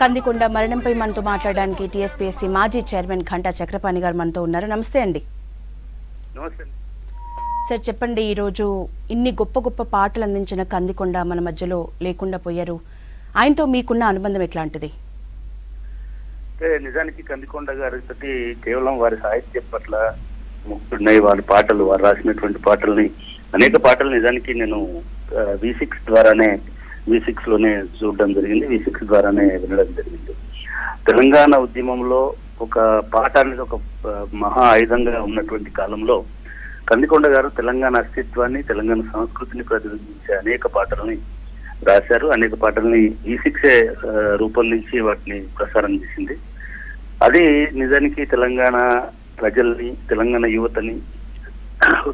కందికొండ మరణంపై మనతో మాట్లాడడానికి టీఎస్పీఎస్సీ మాజీ చైర్మన్ ఘంటా చక్రపాణి గారు మనతో ఉన్నారు. నమస్తే అండి. సార్ చెప్పండి ఈరోజు ఇన్ని గొప్ప గొప్ప పాటలు అందించిన కందికొండ మన మధ్యలో లేకుండా పోయారు. ఆయనతో మీకున్న అనుబంధం ఎట్లాంటిది? నిజానికి కందికొండ గారి కేవలం వారి సాహిత్యం పట్ల ముక్తున్నాయి వారి పాటలు వారు రాసినటువంటి పాటల్ని అనేక పాటలు నిజానికి నేను వి సిక్స్ ద్వారానే వి సిక్స్లోనే చూడడం జరిగింది. వి సిక్స్ ద్వారానే వినడం జరిగింది. తెలంగాణ ఉద్యమంలో ఒక పాట అనేది ఒక మహా ఆయుధంగా ఉన్నటువంటి కాలంలో కందికొండ గారు తెలంగాణ అస్తిత్వాన్ని తెలంగాణ సంస్కృతిని ప్రతిబింబించే అనేక పాటలని రాశారు. అనేక పాటల్ని ఈ సిక్సే రూపొందించి వాటిని ప్రసారం చేసింది. అది నిజానికి తెలంగాణ ప్రజల్ని తెలంగాణ యువతని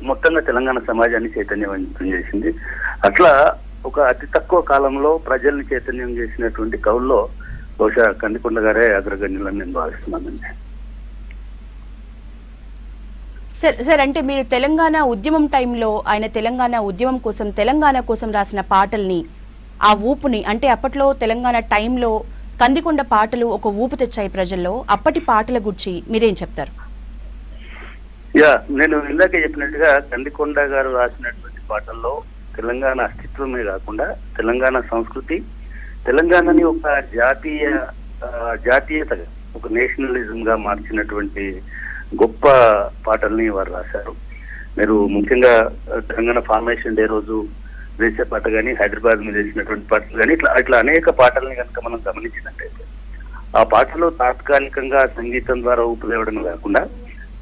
మొత్తంగా తెలంగాణ సమాజాన్ని చైతన్యవంతం చేసింది. అట్లా ఒక అతి తక్కువ కాలంలో ప్రజల్ని చైతన్యం చేసినటువంటి కవుల్లో బహుశా కందికొండ గారే అగ్రగణ్యులని నేను భావిస్తున్నానండి. సార్ సార్ అంటే మీరు తెలంగాణ ఉద్యమం టైంలో ఆయన తెలంగాణ ఉద్యమం కోసం తెలంగాణ కోసం రాసిన పాటల్ని ఆ ఊపుని అంటే అప్పట్లో తెలంగాణ టైంలో కందికొండ పాటలు ఒక ఊపు తెచ్చాయి ప్రజల్లో అప్పటి పాటల గురించి మీరేం చెప్తారు? యా నేను ఇందాకే చెప్పినట్టుగా కందికొండ గారు రాసినటువంటి పాటల్లో తెలంగాణ అస్తిత్వమే కాకుండా తెలంగాణ సంస్కృతి తెలంగాణని ఒక జాతీయ జాతీయత ఒక నేషనలిజం గా మార్చినటువంటి గొప్ప పాటల్ని వారు రాశారు. మీరు ముఖ్యంగా తెలంగాణ ఫార్మేషన్ డే రోజు వేసే పాట కానీ హైదరాబాద్ మీద వేసినటువంటి పాటలు కానీ ఇట్లా ఇట్లా అనేక పాటల్ని కనుక మనం గమనించినట్టయితే ఆ పాటలు తాత్కాలికంగా సంగీతం ద్వారా ఊపిలేవడం కాకుండా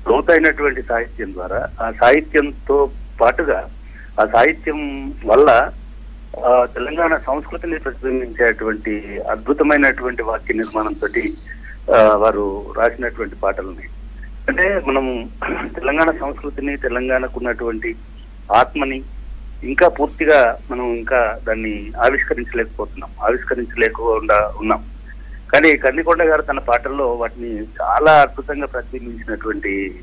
లోతైనటువంటి సాహిత్యం ద్వారా ఆ సాహిత్యంతో పాటుగా ఆ సాహిత్యం వల్ల తెలంగాణ సంస్కృతిని ప్రతిబింబించేటువంటి అద్భుతమైనటువంటి వాక్య నిర్మాణంతో వారు రాసినటువంటి పాటలని అంటే మనం తెలంగాణ సంస్కృతిని తెలంగాణకు ఉన్నటువంటి ఆత్మని ఇంకా పూర్తిగా మనం ఇంకా దాన్ని ఆవిష్కరించలేకపోతున్నాం. ఆవిష్కరించలేకుండా ఉన్నాం. కానీ కన్నికొండ గారు తన పాటల్లో వాటిని చాలా అద్భుతంగా ప్రతిబింబించినటువంటి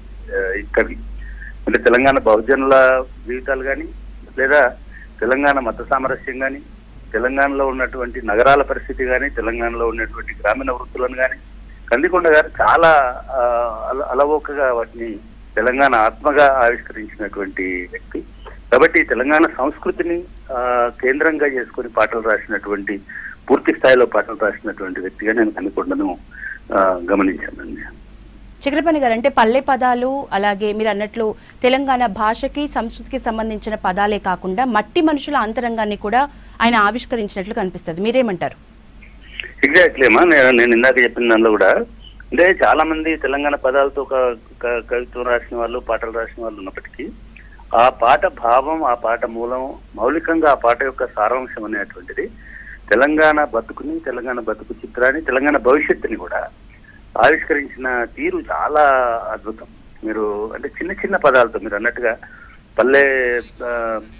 కవి. అంటే తెలంగాణ బహుజనుల జీవితాలు కానీ లేదా తెలంగాణ మత సామరస్యం కానీ తెలంగాణలో ఉన్నటువంటి నగరాల పరిస్థితి కానీ తెలంగాణలో ఉన్నటువంటి గ్రామీణ వృత్తులను కానీ కందికొండ గారు చాలా అల- అలవోకగా వాటిని తెలంగాణ ఆత్మగా ఆవిష్కరించినటువంటి వ్యక్తి. కాబట్టి తెలంగాణ సంస్కృతిని కేంద్రంగా చేసుకుని పాటలు రాసినటువంటి పూర్తి స్థాయిలో పాటలు రాసినటువంటి వ్యక్తిగా నేను కనుకొండను గమనించానండి. చక్రపాణి గారు అంటే పల్లె పదాలు అలాగే మీరు అన్నట్లు తెలంగాణ భాషకి సంస్కృతికి సంబంధించిన పదాలే కాకుండా మట్టి మనుషుల అంతరంగాన్ని కూడా ఆయన ఆవిష్కరించినట్లు కనిపిస్తుంది. మీరేమంటారు? ఎగ్జాక్ట్లీ అమ్మా. నేను ఇందాక చెప్పిన దానిలో కూడా అంటే చాలా మంది తెలంగాణ పదాలతో ఒక కవిత్వం రాసిన వాళ్ళు పాటలు రాసిన వాళ్ళు ఉన్నప్పటికీ ఆ పాట భావం ఆ పాట మూలం మౌలికంగా ఆ పాట యొక్క సారాంశం అనేటువంటిది తెలంగాణ బతుకుని తెలంగాణ బతుకు చిత్రాన్ని తెలంగాణ భవిష్యత్తుని కూడా ఆవిష్కరించిన తీరు చాలా అద్భుతం. మీరు అంటే చిన్న చిన్న పదాలతో మీరు అన్నట్టుగా పల్లె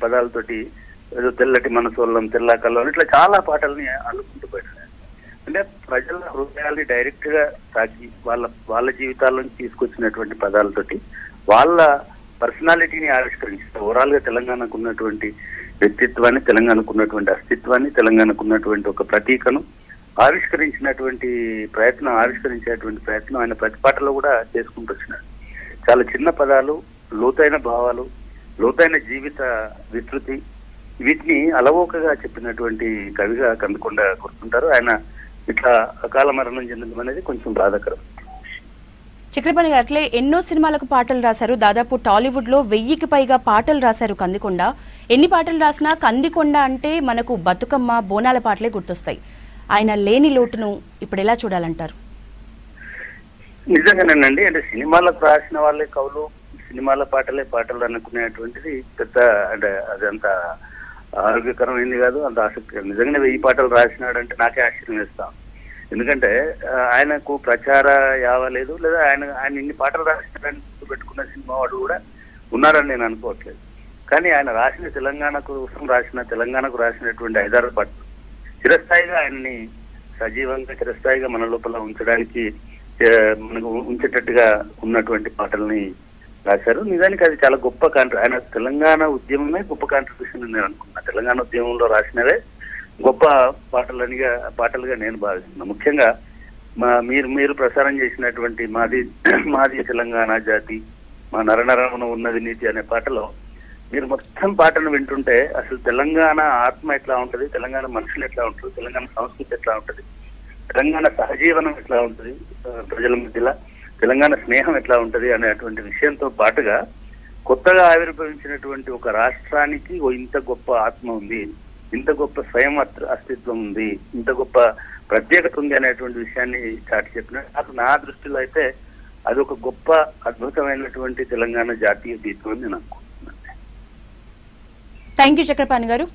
పదాలతోటి ఏదో తెల్లటి మనసోళ్ళం తెల్లాకల్లం ఇట్లా చాలా పాటల్ని అల్లుకుంటూ పోయినాడు అంటే ప్రజల హృదయాల్ని డైరెక్ట్గా తాకి వాళ్ళ వాళ్ళ జీవితాల్లోంచి తీసుకొచ్చినటువంటి పదాలతోటి వాళ్ళ పర్సనాలిటీని ఆవిష్కరించారు ఓవరాల్గా తెలంగాణకు ఉన్నటువంటి వ్యక్తిత్వాన్ని తెలంగాణకు ఉన్నటువంటి అస్తిత్వాన్ని తెలంగాణకు ఉన్నటువంటి ఒక ప్రతీకను ఆవిష్కరించినటువంటి ప్రయత్నం ఆవిష్కరించేటువంటి ప్రయత్నం ఆయన ప్రతి పాటలో కూడా చేసుకుంటూ వచ్చినాడు చాలా చిన్న పదాలు లోతైన భావాలు లోతైన జీవిత విస్తృతి వీటిని అలవోకగా చెప్పినటువంటి కవిగా కందుకొండ గుర్తుంటారు. ఆయన ఇట్లా అకాల మరణం చెందడం అనేది కొంచెం బాధాకరం. చక్రపాణి గారు అట్లే ఎన్నో సినిమాలకు పాటలు రాశారు. దాదాపు టాలీవుడ్లో వెయ్యికి పైగా పాటలు రాశారు కందికొండ. ఎన్ని పాటలు రాసినా కందికొండ అంటే మనకు బతుకమ్మ బోనాల పాటలే గుర్తొస్తాయి. ఆయన లేని లోటును ఇప్పుడు ఎలా చూడాలంటారు? నిజంగానేనండి అంటే సినిమాలకు రాసిన వాళ్ళే కవులు సినిమాల పాటలే పాటలు అనుకునేటువంటిది పెద్ద అంటే అదంత ఆరోగ్యకరమైంది కాదు అంత ఆసక్తికరం. నిజంగానే వెయ్యి పాటలు రాసినాడంటే నాకే ఆశ్చర్యం వేస్తాం. ఎందుకంటే ఆయనకు ప్రచార యావ లేదు లేదా ఆయన ఆయన ఇన్ని పాటలు రాసినాడని పెట్టుకున్న సినిమా వాడు కూడా ఉన్నారని నేను అనుకోవట్లేదు. కానీ ఆయన రాసిన తెలంగాణ కోసం రాసిన తెలంగాణకు రాసినటువంటి ఐదారు పాటలు చిరస్థాయిగా ఆయన్ని సజీవంగా చిరస్థాయిగా మన లోపల ఉంచడానికి మనకు ఉంచేటట్టుగా ఉన్నటువంటి పాటల్ని రాశారు. నిజానికి అది చాలా గొప్ప కాంట్రి ఆయన తెలంగాణ ఉద్యమమే గొప్ప కాంట్రిబ్యూషన్ నేను అనుకున్నా తెలంగాణ ఉద్యమంలో రాసినవే గొప్ప పాటలనిగా పాటలుగా నేను భావిస్తున్నాను ముఖ్యంగా మా మీరు మీరు ప్రసారం చేసినటువంటి మాది మాది తెలంగాణ జాతి మా నరనరమున ఉన్నది నీతి అనే పాటలో మీరు మొత్తం పాటను వింటుంటే అసలు తెలంగాణ ఆత్మ ఎట్లా ఉంటది? తెలంగాణ మనుషులు ఎట్లా ఉంటుంది తెలంగాణ సంస్కృతి ఎట్లా ఉంటది? తెలంగాణ సహజీవనం ఎట్లా ఉంటుంది? ప్రజల మధ్యలో తెలంగాణ స్నేహం ఎట్లా ఉంటది అనేటువంటి విషయంతో పాటుగా కొత్తగా ఆవిర్భవించినటువంటి ఒక రాష్ట్రానికి ఓ ఇంత గొప్ప ఆత్మ ఉంది ఇంత గొప్ప స్వయం అస్తిత్వం ఉంది ఇంత గొప్ప ప్రత్యేకత ఉంది అనేటువంటి విషయాన్ని చాటి చెప్పిన నాకు నా దృష్టిలో అయితే అది ఒక గొప్ప అద్భుతమైనటువంటి తెలంగాణ జాతీయ గీతం అని నేను అనుకుంటున్నాను. థ్యాంక్ యూ చక్రపాణి గారు.